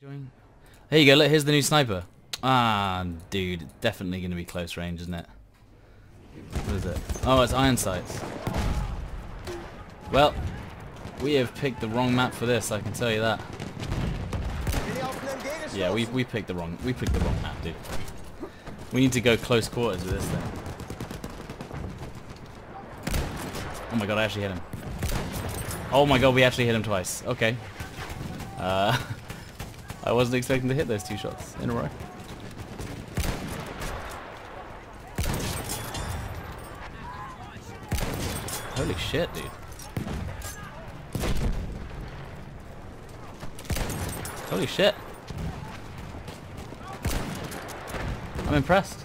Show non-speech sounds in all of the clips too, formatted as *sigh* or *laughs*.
Doing? Here you go, look, here's the new sniper. Ah, dude, definitely going to be close range, isn't it? What is it? Oh, it's iron sights. Well, we have picked the wrong map for this, I can tell you that. Yeah, we, we picked the wrong we picked the wrong map, dude. We need to go close quarters with this thing. Oh my god, I actually hit him. Oh my god, we actually hit him twice. Okay. Uh, *laughs* I wasn't expecting to hit those two shots in a row. Holy shit, dude. Holy shit. I'm impressed.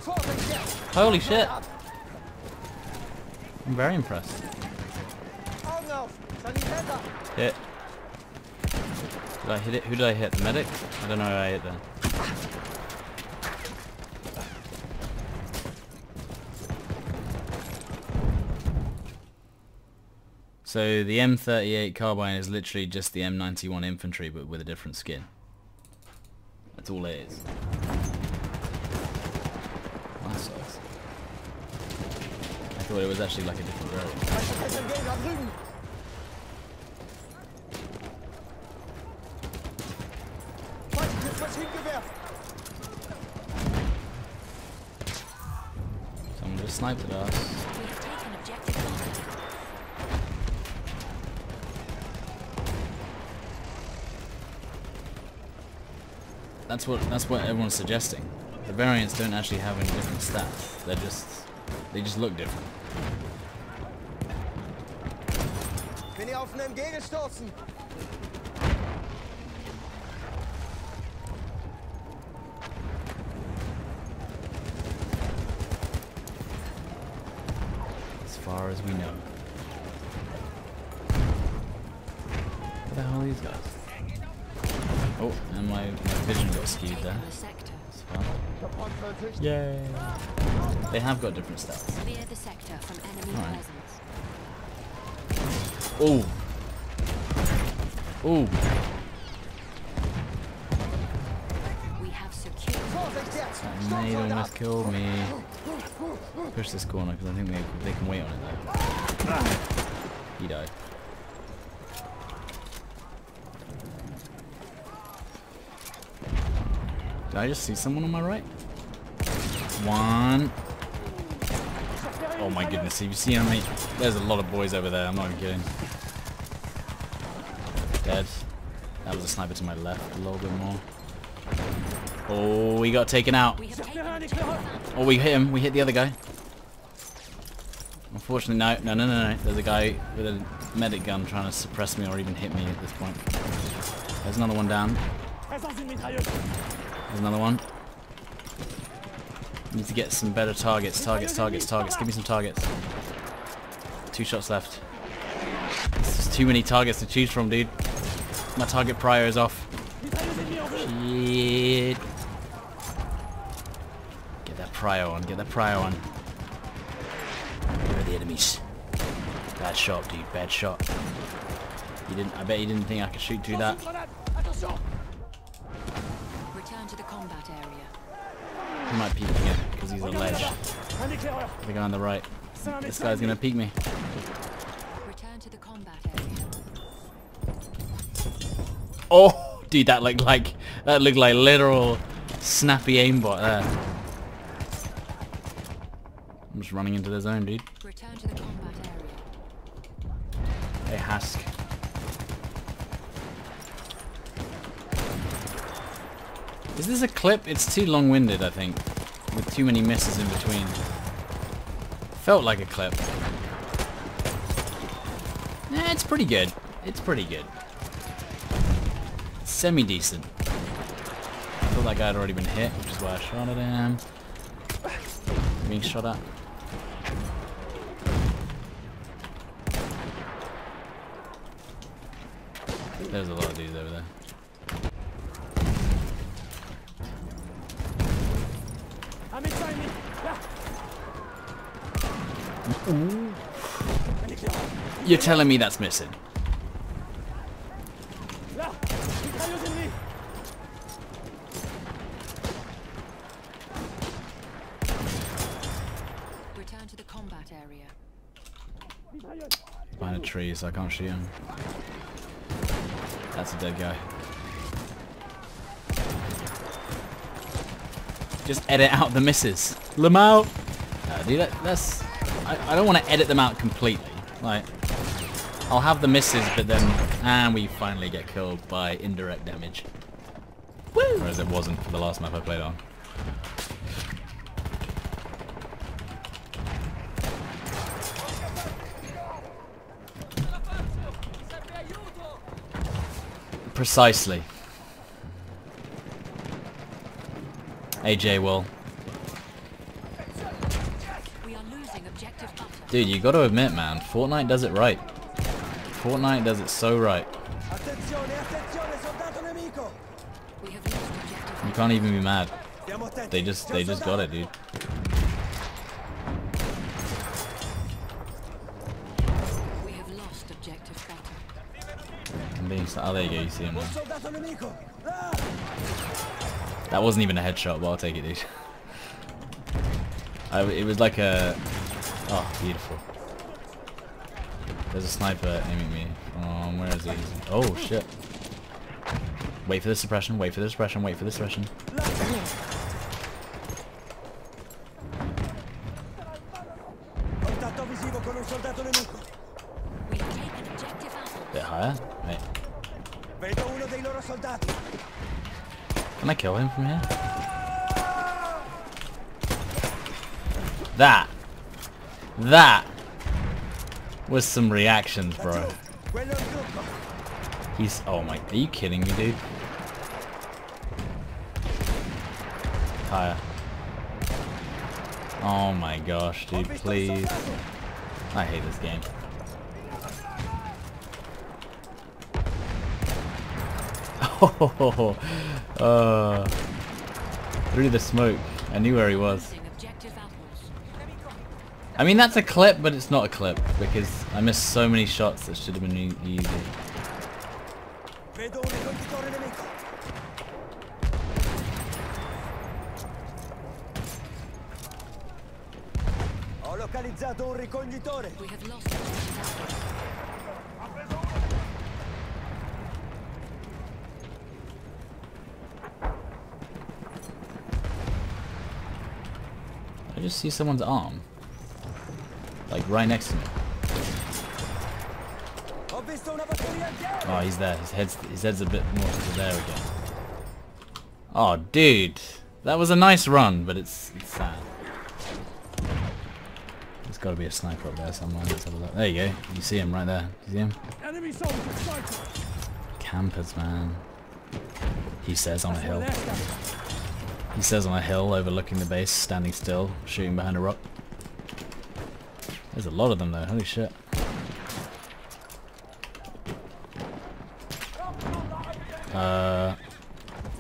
Holy shit. I'm very impressed. Oh, hit. Did I hit it? Who did I hit? The medic? I don't know who I hit then. So the M38 carbine is literally just the M91 infantry but with a different skin. That's all it is. That sucks. I thought it was actually like a different Someone just sniped at us. That's what that's what everyone's suggesting. The variants don't actually have any different stats. They're just they just look different. Bin ihr auf einen MG? Skewed there. Taken the sector. That's fine. Yay! They have got different stats. Clear the sector from enemy Alright. presence. Oh! Oh! We have secured. That may almost kill me. *laughs* Push this corner because I think they, they can wait on it though. He died. Did I just see someone on my right? One. Oh my goodness, have you seen how many? There's a lot of boys over there, I'm not even kidding. Dead. That was a sniper to my left, a little bit more. Oh, we got taken out. We have taken objective Oh, we hit him. We hit the other guy. Unfortunately, no, no, no, no, no. There's a guy with a medic gun trying to suppress me or even hit me at this point. There's another one down. There's another one. Need to get some better targets. Targets, targets, targets. Give me some targets. Two shots left. There's too many targets to choose from, dude. My target prior is off. Shit. Get that prio on, get that prio on. Where are the enemies? Bad shot, dude, bad shot. You didn't I bet you didn't think I could shoot through that. He might peek again, because he's a ledge. The guy on the right. This guy's gonna peek me. Return to the combat area. Oh dude that looked like that looked like literal snappy aimbot there. I'm just running into the zone, dude. Return to the combat area. Hey Hask. Is this a clip? It's too long-winded, I think. With too many misses in between. Felt like a clip. Eh, it's pretty good. It's pretty good. Semi-decent. I thought that guy had already been hit, which is why I shot at him. Being shot at. There's a lot of dudes over there. You're telling me that's missing. Return to the combat area. Behind a tree, so I can't shoot him. That's a dead guy. Just edit out the misses. Them out. Uh, dude, that, that's. I, I don't want to edit them out completely. Like, I'll have the misses, but then, and we finally get killed by indirect damage. Woo! Whereas it wasn't for the last map I played on. Precisely. AJ will. We are losing objective butter. Dude, you gotta admit, man, Fortnite does it right. Fortnite does it so right. Attenzione, attenzione, soldato nemico! We have lost objective You can't even be mad. They just they just got it, dude. We have lost objective butter. I'm being oh there you go, you see him now. That wasn't even a headshot, but I'll take it, dude. I, it was like a oh beautiful. There's a sniper aiming me. Um, where is he? Oh shit. Wait for the suppression, wait for the suppression, wait for the suppression. From here? That. That was some reactions, bro. He's. Oh my. Are you kidding me, dude? Higher. Oh my gosh, dude, please. I hate this game. *laughs* Oh, uh, through the smoke. I knew where he was. I mean, that's a clip, but it's not a clip because I missed so many shots that should have been easy. We have lost just see someone's arm. Like right next to me. Ho visto una batteria antiaerea. Oh, he's there. His head's his head's a bit more to there again. Oh, dude, that was a nice run, but it's it's sad. There's got to be a sniper up there somewhere. Let's have a look. There you go. You see him right there. You see him? Enemy soldier. Campers, man. He says on a hill. He says on a hill overlooking the base, standing still, shooting behind a rock. There's a lot of them though. Holy shit. Uh,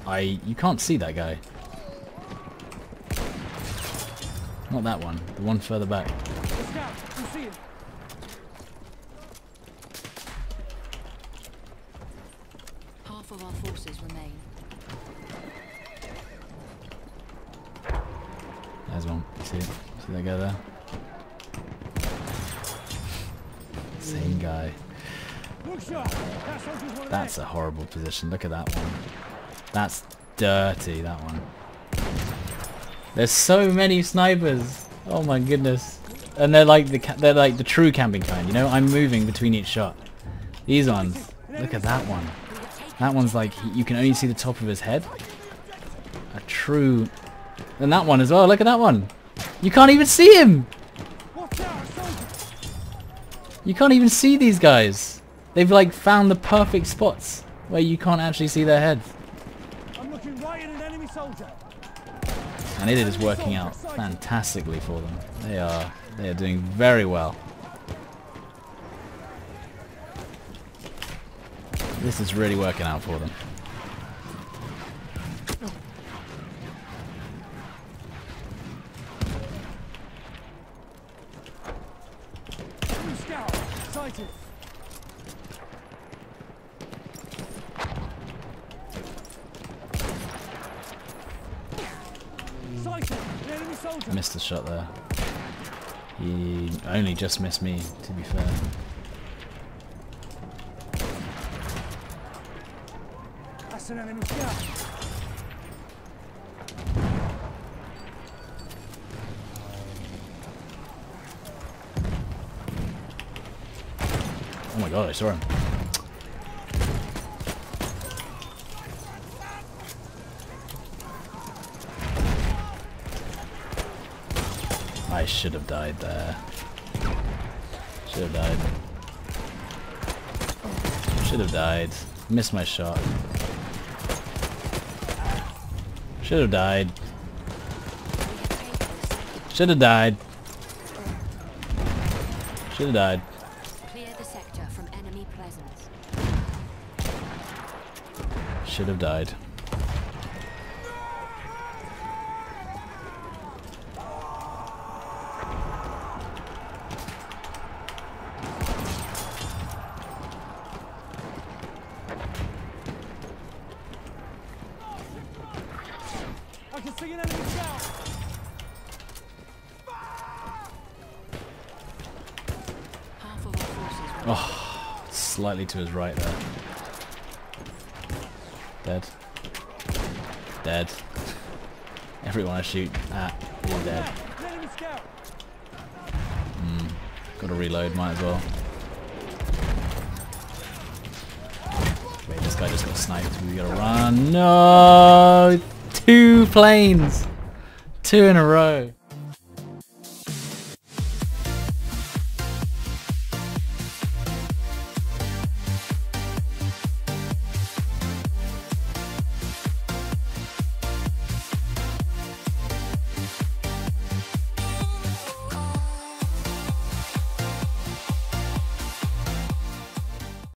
I you can't see that guy. Not that one. The one further back. The scout. You see him. Half of our forces remain. There's one. See it? See that guy there? Same guy. That's a horrible position. Look at that one. That's dirty, that one. There's so many snipers. Oh my goodness. And they're like the they're like the true camping kind, you know? I'm moving between each shot. These ones. Look at that one. That one's like you can only see the top of his head. A true And that one as well. Look at that one. You can't even see him. Watch out, soldier. You can't even see these guys. They've like found the perfect spots where you can't actually see their heads. I'm looking right at an enemy soldier. And it is working out fantastically for them. They are they are doing very well. This is really working out for them. Missed the shot there. He only just missed me, to be fair. That's an enemy shot. Oh my god, I saw him. Should have died there. Should have died. Should have died. Missed my shot. Should have died. Should have died. Should have died. Clear the sector from enemy presence. Should have died. Slightly to his right there. Dead. Dead. Everyone I shoot at is dead. Scout. Gotta reload, might as well. Wait, this guy just got sniped. We gotta run. No! Two planes! Two in a row.